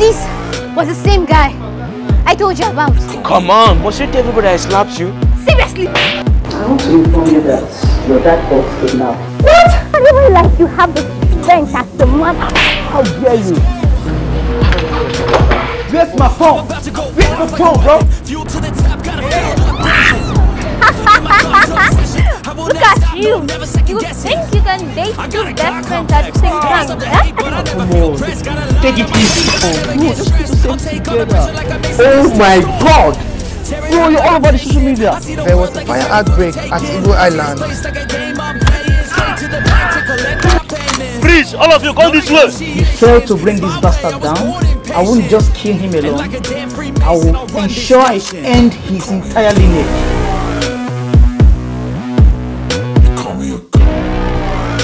This was the same guy I told you about. Come on, must you tell everybody I slapped you? Seriously? I want to inform you that your dad got kidnapped. What? I never like you have the strength as the mother. How dare you? Where's my phone? Where's my phone, bro? Look at you. You think you can date two best friends at the same time, eh? Come on. Take it easy. Oh, no, just keep the same together. Oh my god! Bro, you're all over the social media. There was a fire outbreak at Igbo Island. Please, all of you, come this way. You failed to bring this bastard down. I won't just kill him alone. I will ensure I end his entire lineage.